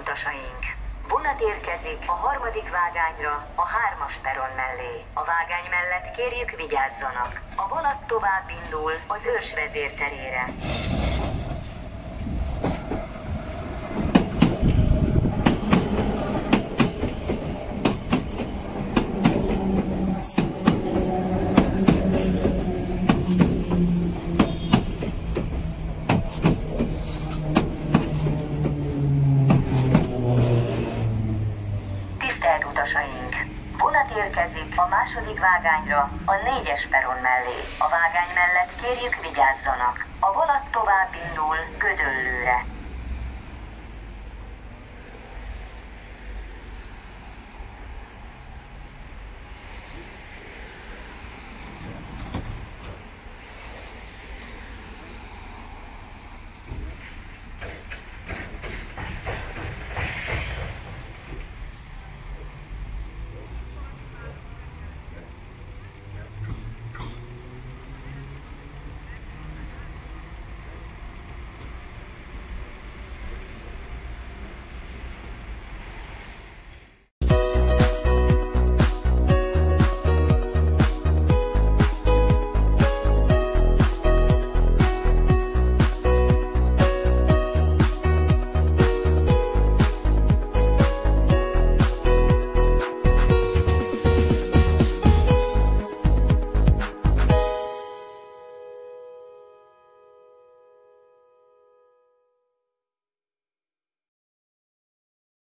utasaink! Vonat érkezik a harmadik vágányra, a hármas peron mellé. A vágány mellett kérjük vigyázzanak. A vonat tovább indul az ősvezér terére. Tisztelt utasaink! Vonat érkezik a második vágányra, a négyes peron mellé. A vágány mellett kérjük vigyázzanak. A vonat tovább indul Gödöllőre.